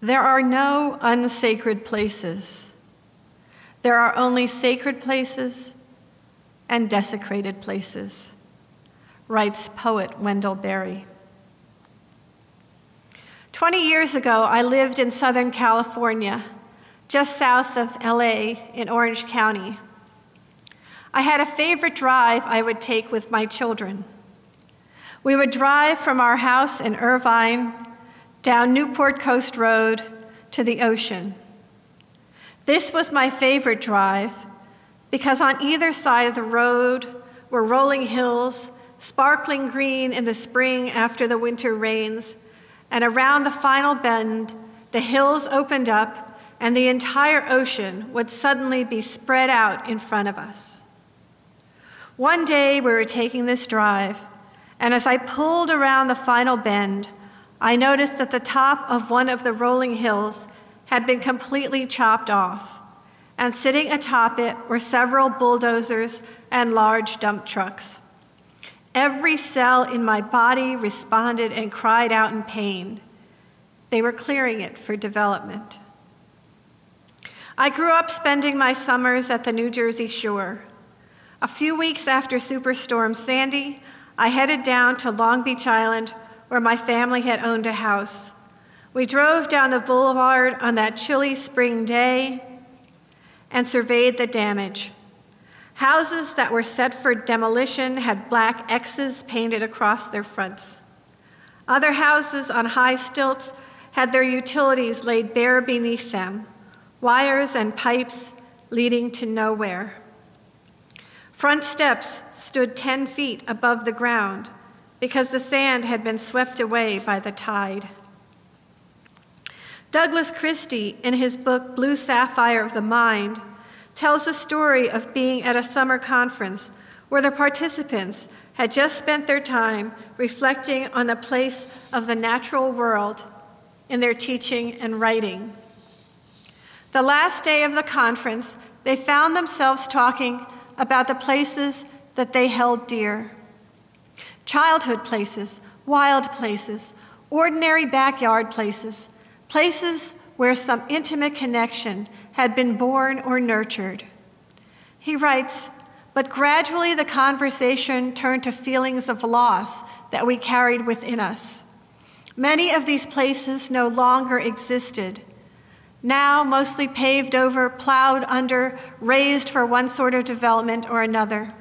There are no unsacred places. There are only sacred places and desecrated places, writes poet Wendell Berry. Twenty years ago, I lived in Southern California, just south of LA in Orange County. I had a favorite drive I would take with my children. We would drive from our house in Irvine down Newport Coast Road to the ocean. This was my favorite drive because on either side of the road were rolling hills, sparkling green in the spring after the winter rains, and around the final bend, the hills opened up and the entire ocean would suddenly be spread out in front of us. One day we were taking this drive, and as I pulled around the final bend, I noticed that the top of one of the rolling hills had been completely chopped off, and sitting atop it were several bulldozers and large dump trucks. Every cell in my body responded and cried out in pain. They were clearing it for development. I grew up spending my summers at the New Jersey shore. A few weeks after Superstorm Sandy, I headed down to Long Beach Island, where my family had owned a house. We drove down the boulevard on that chilly spring day and surveyed the damage. Houses that were set for demolition had black X's painted across their fronts. Other houses on high stilts had their utilities laid bare beneath them, wires and pipes leading to nowhere. Front steps stood 10 feet above the ground because the sand had been swept away by the tide. Douglas Christie, in his book Blue Sapphire of the Mind, tells the story of being at a summer conference where the participants had just spent their time reflecting on the place of the natural world in their teaching and writing. The last day of the conference, they found themselves talking about the places that they held dear childhood places, wild places, ordinary backyard places, places where some intimate connection had been born or nurtured. He writes, but gradually the conversation turned to feelings of loss that we carried within us. Many of these places no longer existed. Now, mostly paved over, plowed under, razed for one sort of development or another.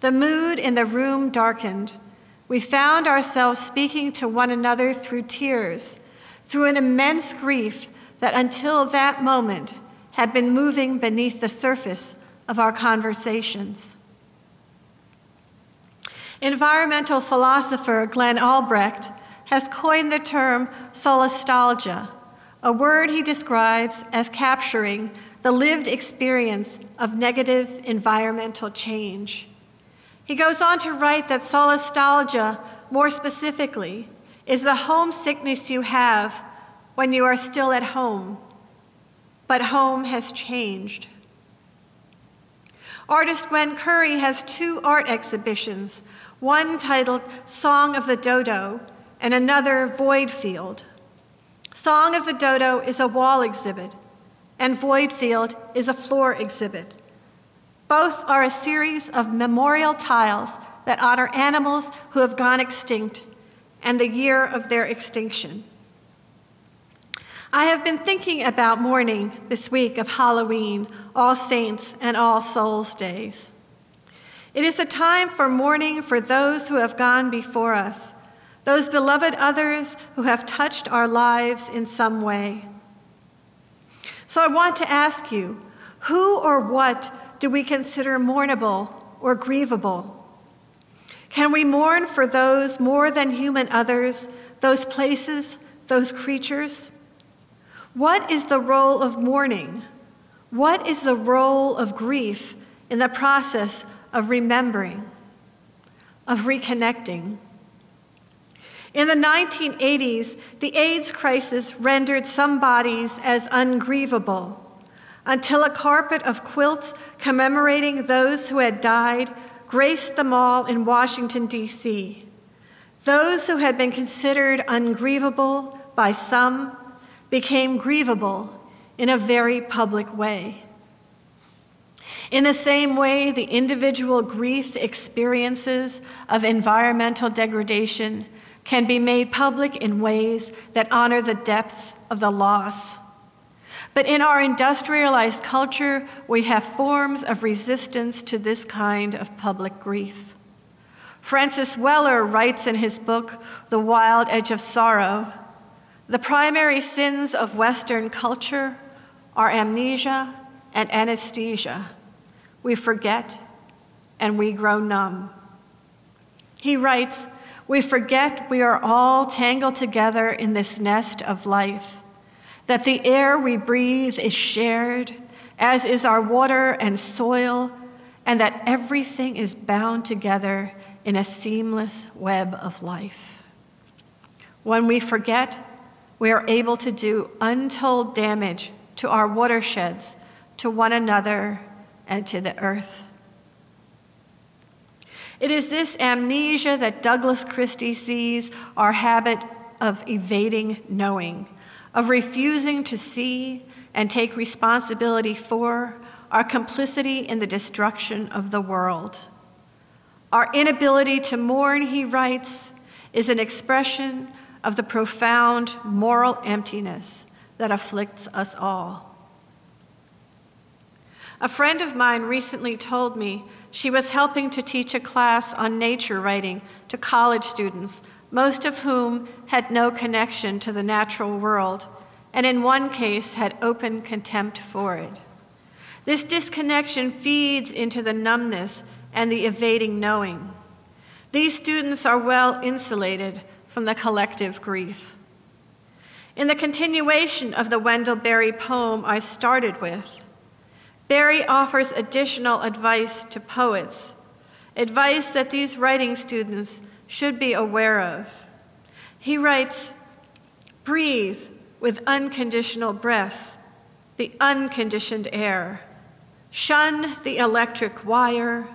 The mood in the room darkened. We found ourselves speaking to one another through tears, through an immense grief that until that moment had been moving beneath the surface of our conversations. Environmental philosopher Glenn Albrecht has coined the term solastalgia, a word he describes as capturing the lived experience of negative environmental change. He goes on to write that solastalgia, more specifically, is the homesickness you have when you are still at home but home has changed. Artist Gwen Curry has two art exhibitions, one titled Song of the Dodo and another Void Field. Song of the Dodo is a wall exhibit, and Void Field is a floor exhibit. Both are a series of memorial tiles that honor animals who have gone extinct and the year of their extinction. I have been thinking about mourning this week of Halloween, All Saints, and All Souls Days. It is a time for mourning for those who have gone before us, those beloved others who have touched our lives in some way. So I want to ask you who or what do we consider mournable or grievable? Can we mourn for those more than human others, those places, those creatures? What is the role of mourning? What is the role of grief in the process of remembering, of reconnecting? In the 1980s, the AIDS crisis rendered some bodies as ungrievable until a carpet of quilts commemorating those who had died graced the mall in Washington, D.C. Those who had been considered ungrievable by some became grievable in a very public way. In the same way, the individual grief experiences of environmental degradation can be made public in ways that honor the depths of the loss. But in our industrialized culture, we have forms of resistance to this kind of public grief. Francis Weller writes in his book, The Wild Edge of Sorrow The primary sins of Western culture are amnesia and anesthesia. We forget and we grow numb. He writes, We forget we are all tangled together in this nest of life that the air we breathe is shared, as is our water and soil, and that everything is bound together in a seamless web of life. When we forget, we are able to do untold damage to our watersheds, to one another, and to the earth. It is this amnesia that Douglas Christie sees our habit of evading knowing of refusing to see and take responsibility for our complicity in the destruction of the world. Our inability to mourn, he writes, is an expression of the profound moral emptiness that afflicts us all. A friend of mine recently told me she was helping to teach a class on nature writing to college students most of whom had no connection to the natural world, and in one case had open contempt for it. This disconnection feeds into the numbness and the evading knowing. These students are well insulated from the collective grief. In the continuation of the Wendell Berry poem I started with, Berry offers additional advice to poets, advice that these writing students should be aware of. He writes Breathe with unconditional breath, the unconditioned air. Shun the electric wire.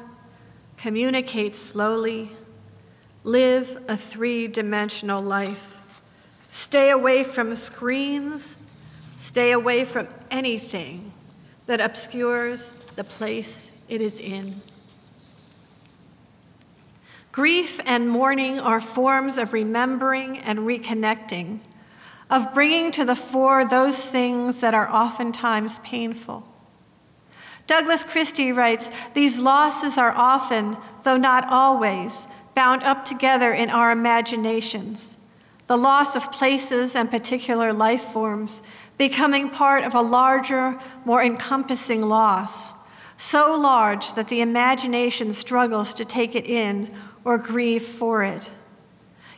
Communicate slowly. Live a three dimensional life. Stay away from screens. Stay away from anything that obscures the place it is in. Grief and mourning are forms of remembering and reconnecting, of bringing to the fore those things that are oftentimes painful. Douglas Christie writes These losses are often, though not always, bound up together in our imaginations. The loss of places and particular life forms becoming part of a larger, more encompassing loss, so large that the imagination struggles to take it in or grieve for it.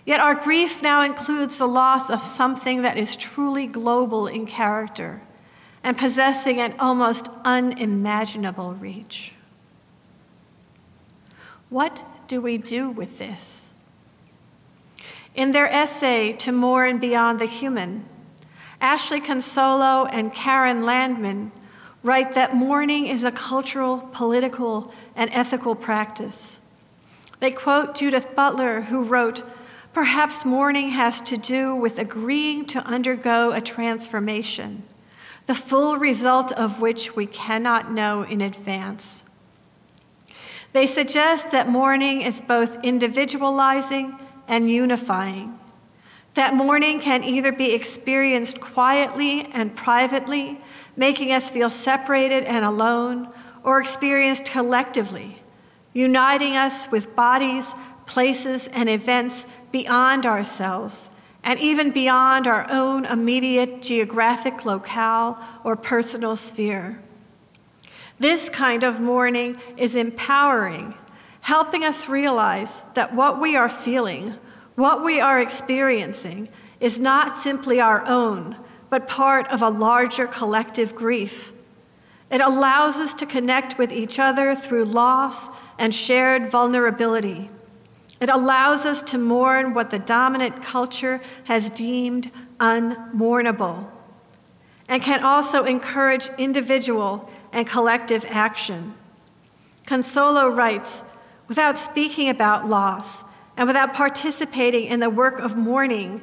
Yet our grief now includes the loss of something that is truly global in character and possessing an almost unimaginable reach. What do we do with this? In their essay, To Mourn and Beyond the Human, Ashlee Cunsolo and Karen Landman write that mourning is a cultural, political, and ethical practice they quote Judith Butler, who wrote, Perhaps mourning has to do with agreeing to undergo a transformation, the full result of which we cannot know in advance. They suggest that mourning is both individualizing and unifying, that mourning can either be experienced quietly and privately, making us feel separated and alone, or experienced collectively uniting us with bodies, places, and events beyond ourselves, and even beyond our own immediate geographic locale or personal sphere. This kind of mourning is empowering, helping us realize that what we are feeling, what we are experiencing, is not simply our own, but part of a larger collective grief. It allows us to connect with each other through loss and shared vulnerability. It allows us to mourn what the dominant culture has deemed unmournable and can also encourage individual and collective action. Cunsolo writes without speaking about loss and without participating in the work of mourning,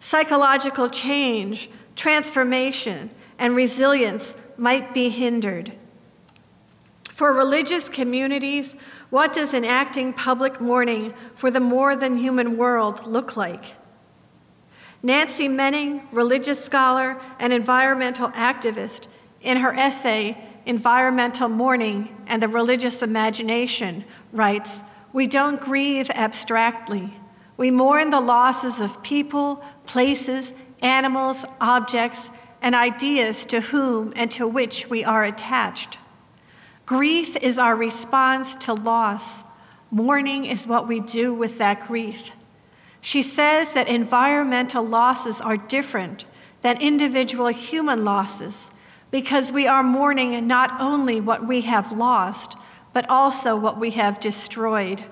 psychological change, transformation, and resilience might be hindered. For religious communities, what does enacting public mourning for the more than human world look like? Nancy Menning, religious scholar and environmental activist, in her essay, Environmental Mourning and the Religious Imagination, writes We don't grieve abstractly. We mourn the losses of people, places, animals, objects, and ideas to whom and to which we are attached. Grief is our response to loss. Mourning is what we do with that grief. She says that environmental losses are different than individual human losses because we are mourning not only what we have lost, but also what we have destroyed.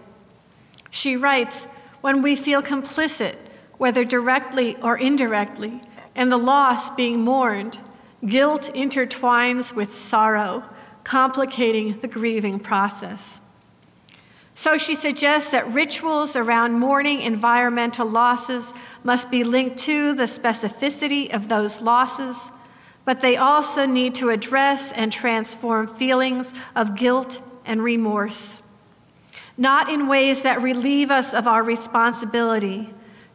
She writes, when we feel complicit, whether directly or indirectly, in the loss being mourned, guilt intertwines with sorrow, complicating the grieving process. So she suggests that rituals around mourning environmental losses must be linked to the specificity of those losses, but they also need to address and transform feelings of guilt and remorse. Not in ways that relieve us of our responsibility,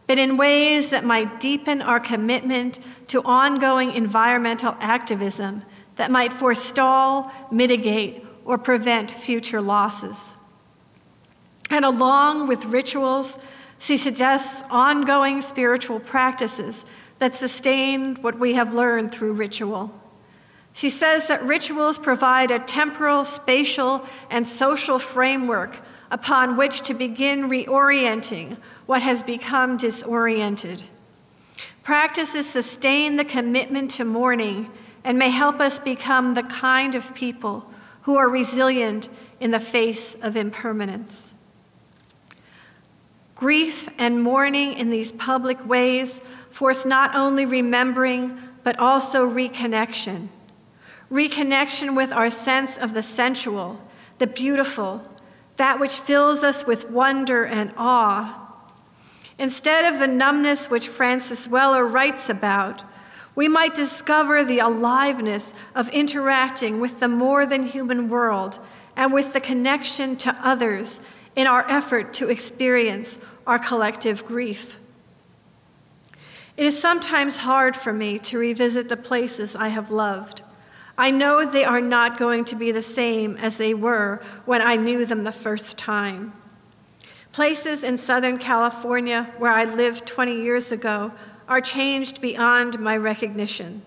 but in ways that might deepen our commitment to ongoing environmental activism that might forestall, mitigate, or prevent future losses. And along with rituals, she suggests ongoing spiritual practices that sustain what we have learned through ritual. She says that rituals provide a temporal, spatial, and social framework upon which to begin reorienting what has become disoriented. Practices sustain the commitment to mourning and may help us become the kind of people who are resilient in the face of impermanence. Grief and mourning in these public ways force not only remembering, but also reconnection. Reconnection with our sense of the sensual, the beautiful, that which fills us with wonder and awe. Instead of the numbness which Francis Weller writes about, we might discover the aliveness of interacting with the more than human world and with the connection to others in our effort to experience our collective grief. It is sometimes hard for me to revisit the places I have loved. I know they are not going to be the same as they were when I knew them the first time. Places in Southern California where I lived 20 years ago are changed beyond my recognition.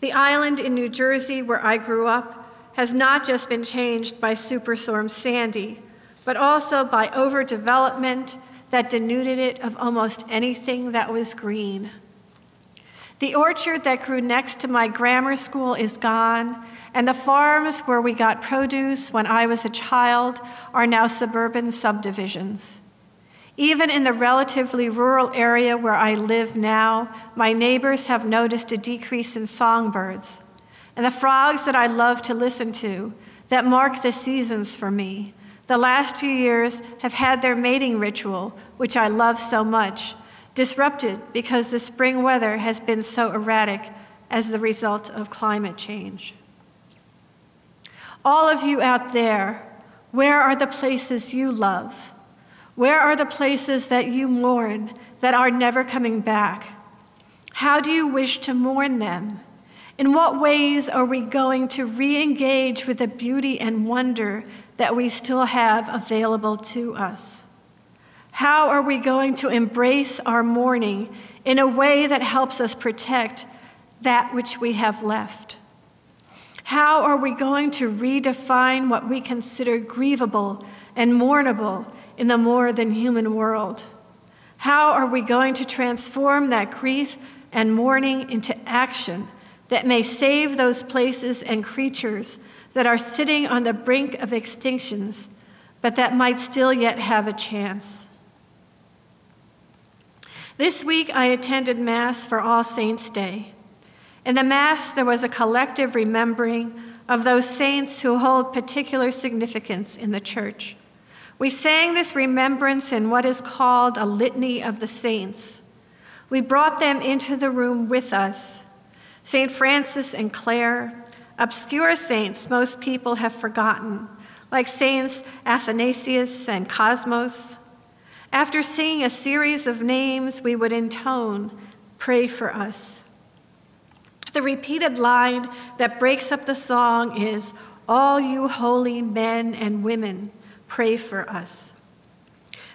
The island in New Jersey where I grew up has not just been changed by Superstorm Sandy, but also by overdevelopment that denuded it of almost anything that was green. The orchard that grew next to my grammar school is gone, and the farms where we got produce when I was a child are now suburban subdivisions. Even in the relatively rural area where I live now, my neighbors have noticed a decrease in songbirds. And the frogs that I love to listen to, that mark the seasons for me, the last few years have had their mating ritual, which I love so much, disrupted because the spring weather has been so erratic as the result of climate change. All of you out there, where are the places you love? Where are the places that you mourn that are never coming back? How do you wish to mourn them? In what ways are we going to re engage with the beauty and wonder that we still have available to us? How are we going to embrace our mourning in a way that helps us protect that which we have left? How are we going to redefine what we consider grievable and mournable in the more than human world? How are we going to transform that grief and mourning into action that may save those places and creatures that are sitting on the brink of extinctions, but that might still yet have a chance. This week I attended Mass for All Saints' Day. In the Mass, there was a collective remembering of those saints who hold particular significance in the church. We sang this remembrance in what is called a litany of the saints. We brought them into the room with us St. Francis and Clare, obscure saints most people have forgotten, like Saints Athanasius and Cosmas. After singing a series of names, we would intone, Pray for us. The repeated line that breaks up the song is, All you holy men and women, pray for us.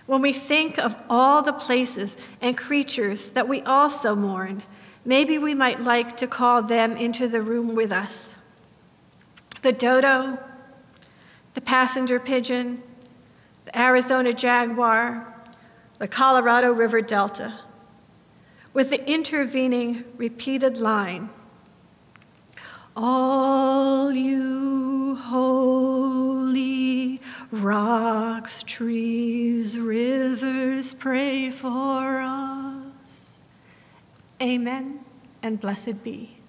When we think of all the places and creatures that we also mourn, maybe we might like to call them into the room with us. The dodo, the passenger pigeon, the Arizona jaguar, the Colorado River Delta, with the intervening repeated line All you holy rocks, trees, rivers, pray for us. Amen and blessed be.